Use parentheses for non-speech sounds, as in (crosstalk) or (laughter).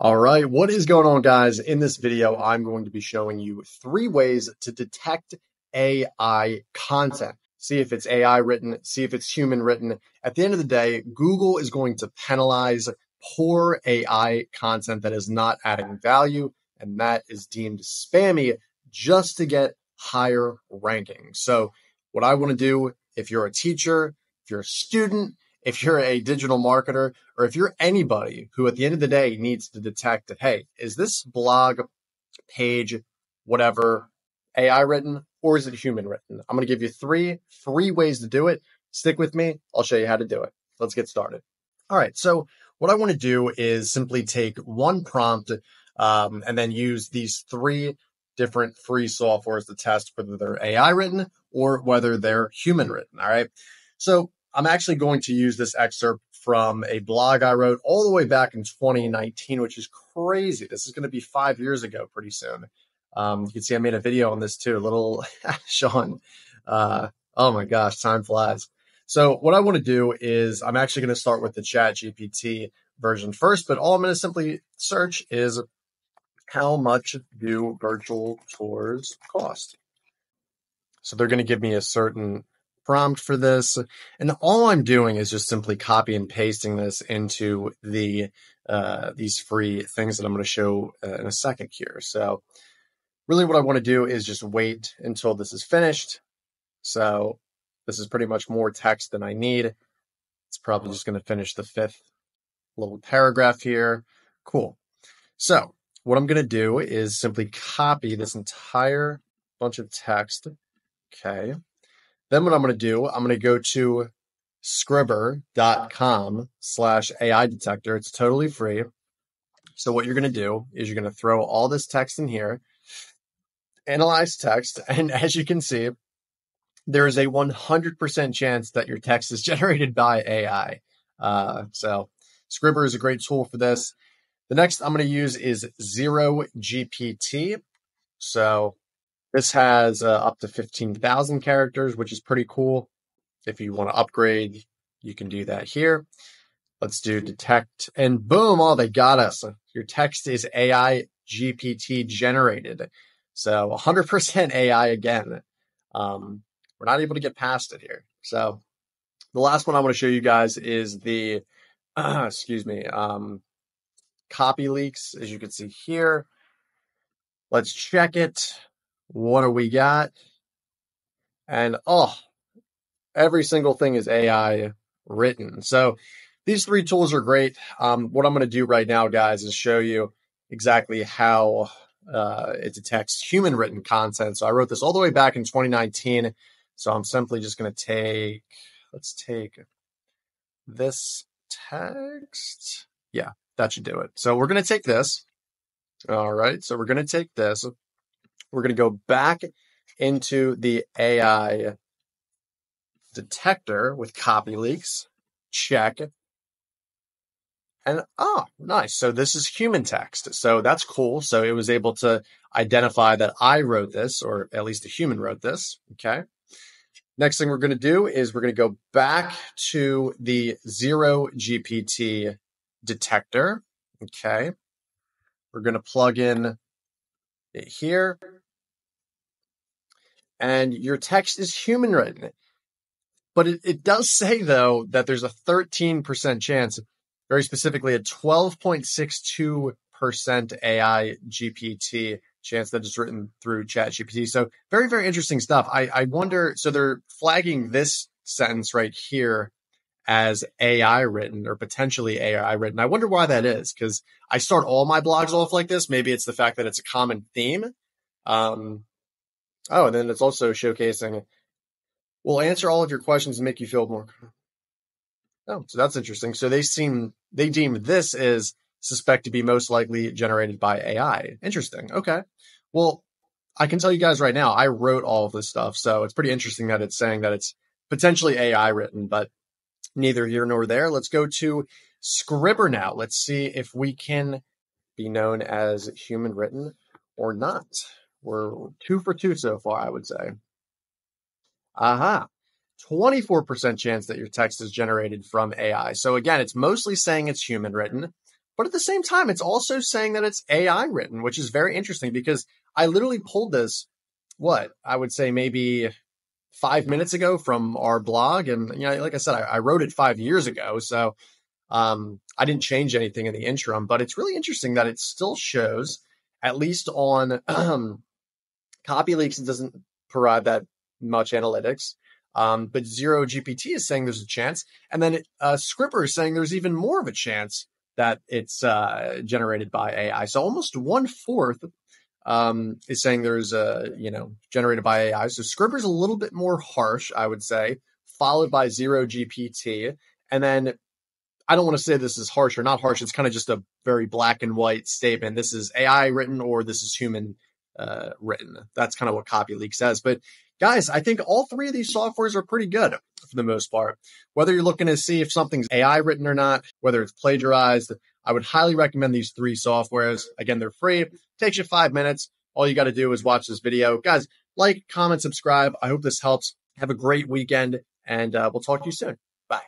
All right, what is going on, guys? In this video, I'm going to be showing you three ways to detect AI content. See if it's AI written, see if it's human written. At the end of the day, Google is going to penalize poor AI content that is not adding value, and that is deemed spammy just to get higher ranking. So, what I want to do if you're a teacher, if you're a student, if you're a digital marketer or if you're anybody who at the end of the day needs to detect that, hey, is this blog page, whatever, AI written or is it human written? I'm going to give you three free ways to do it. Stick with me. I'll show you how to do it. Let's get started. All right. So what I want to do is simply take one prompt um, and then use these three different free softwares to test whether they're AI written or whether they're human written. All right. So I'm actually going to use this excerpt from a blog I wrote all the way back in 2019, which is crazy. This is going to be five years ago pretty soon. Um, you can see I made a video on this too. A little (laughs) Sean. Uh, oh my gosh, time flies. So what I want to do is I'm actually going to start with the Chat GPT version first, but all I'm going to simply search is how much do virtual tours cost? So they're going to give me a certain prompt for this. And all I'm doing is just simply copy and pasting this into the uh, these free things that I'm going to show uh, in a second here. So really what I want to do is just wait until this is finished. So this is pretty much more text than I need. It's probably just going to finish the fifth little paragraph here. Cool. So what I'm going to do is simply copy this entire bunch of text. Okay. Then what I'm going to do, I'm going to go to scribbr.com slash AI detector. It's totally free. So what you're going to do is you're going to throw all this text in here, analyze text. (laughs) And as you can see, there is a 100% chance that your text is (laughs) generated by AI. Uh, so Scribbr is a great tool for this. The next I'm going to use is Zero GPT. So this has uh, up to 15,000 characters, which is pretty cool. If you want to upgrade, you can do that here. Let's do detect and boom, oh, they got us. Your text is AI GPT generated. So 100% AI again. Um, we're not able to get past it here. So the last one I want to show you guys is the, uh, (clears throat) excuse me, um, Copyleaks, as you can see here. Let's check it. What do we got? And oh, every single thing is AI written. So these three tools are great. Um, what I'm going to do right now, guys, is show you exactly how uh, it detects human written content. So I wrote this all the way back in 2019. So I'm simply just going to take, let's take this text. Yeah, that should do it. So we're going to take this. All right. So we're going to take this. We're going to go back into the AI detector with Copyleaks. Check. And oh, nice. So this is human text. So that's cool. So it was able to identify that I wrote this, or at least a human wrote this. Okay. Next thing we're going to do is we're going to go back to the zero GPT detector. Okay. We're going to plug in it here and your text is human written. But it, it does say, though, that there's a 13% chance, very specifically a 12.62% AI GPT chance that it's written through Chat GPT. So very, very interesting stuff. I, I wonder, so they're flagging this sentence right here as AI written or potentially AI written. I wonder why that is because I start all my blogs off like this. Maybe it's the fact that it's a common theme. Um, Oh, and then it's also showcasing We'll answer all of your questions and make you feel more. Oh, so that's interesting. So they seem they deem this is suspect to be most likely generated by AI. Interesting. Okay. Well, I can tell you guys right now, I wrote all of this stuff, so it's pretty interesting that it's saying that it's potentially AI written, but neither here nor there. Let's go to Scribbr now. Let's see if we can be known as human written or not. We're two for two so far, I would say. Aha. 24% chance that your text is generated from AI. So again, it's mostly saying it's human written, But at the same time, it's also saying that it's AI written, which is very interesting because I literally pulled this, what I would say maybe five minutes ago from our blog. And, you know, like I said, I, I wrote it five years ago. So, um, I didn't change anything in the interim, but it's really interesting that it still shows, at least on (clears throat) um, CopyLeaks, it doesn't provide that much analytics. Um, but Zero GPT is saying there's a chance, and then uh, Scribbr is saying there's even more of a chance that it's uh, generated by AI. So almost one fourth um, is saying there's a you know generated by AI. So Scribbr's a little bit more harsh, I would say, followed by Zero GPT, and then I don't want to say this is harsh or not harsh. It's kind of just a very black and white statement. This is AI written or this is human uh, written. That's kind of what CopyLeak says. But guys, I think all three of these softwares are pretty good for the most part. Whether you're looking to see if something's AI written or not, whether it's plagiarized, I would highly recommend these three softwares. Again, they're free. takes you five minutes. All you got to do is watch this video. Guys, like, comment, subscribe. I hope this helps. Have a great weekend, and uh, we'll talk to you soon. Bye.